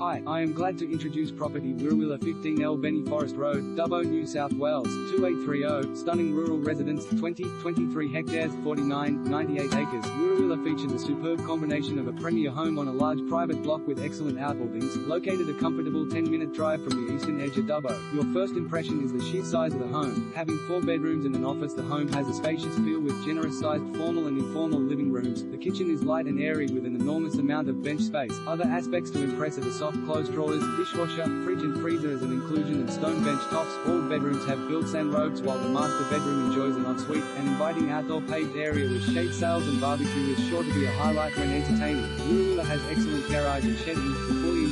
Hi, I am glad to introduce property Wirrawilla 15L Beni Forest Road, Dubbo, New South Wales, 2830. Stunning rural residence, 20, 23 hectares, 49, 98 acres. Wirrawilla features a superb combination of a premier home on a large private block with excellent outbuildings, located a comfortable 10-minute drive from the eastern edge of Dubbo. Your first impression is the sheer size of the home. Having four bedrooms and an office, the home has a spacious feel with generous-sized formal and informal living rooms. The kitchen is light and airy with an enormous amount of bench space. Other aspects to impress are the soft closed drawers, dishwasher, fridge and freezer as an inclusion and stone bench tops. All bedrooms have built-in robes while the master bedroom enjoys an ensuite. An inviting outdoor paved area with shade sails and barbecue sure to be a highlight when entertaining. Wirrawilla has excellent garage and shed with fully enclosed